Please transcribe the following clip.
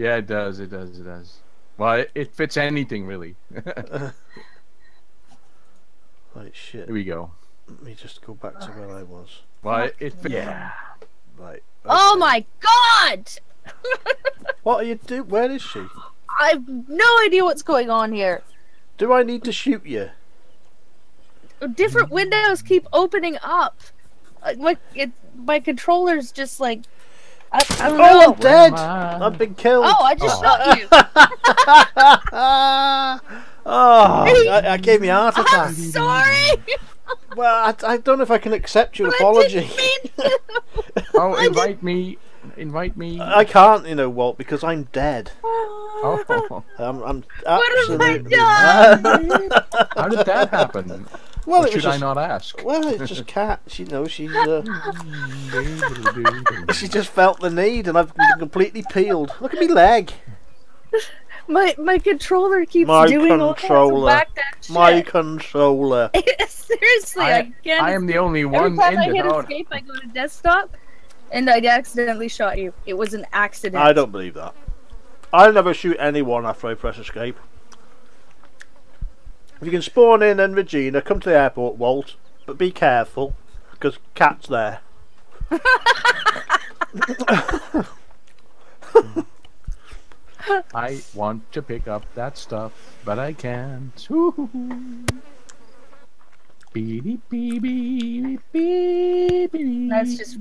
Yeah, it does. It does. It does. Well, it, it fits anything really. Right, shit. Here we go. Let me just go back to where I was. Well, it, it fit. Yeah. Right. Oh my god! What are you do? Where is she? I've no idea what's going on here. Do I need to shoot you? Different windows keep opening up. My it, my controller's just like I, I don't Oh, know. I'm dead. I? I've been killed. Oh, I just Oh. shot you. oh, I, I gave me a heart attack. I'm sorry. Well, I, I don't know if I can accept your But I apology. didn't mean to. Oh, invite me. Invite me. I can't, you know, Walt, because I'm dead. Oh, I'm, I'm What have I done? how did that happen? Well, Or it was should I not ask? well, it's just cat. She knows she's. Uh, she just felt the need, and I've completely peeled. Look at me leg. My my controller keeps My doing all kinds controller. of back that shit. My controller. Seriously, I, I, can't. I am the only one. Every one time in I the hit zone. escape, I go to desktop, and I accidentally shot you. It was an accident. I don't believe that. I'll never shoot anyone after I press escape. If you can spawn in and Regina, come to the airport, Walt. But be careful, because Cat's there. I want to pick up that stuff, but I can't. Ooh. Beep, beep, beep, beep, beep, beep. That's just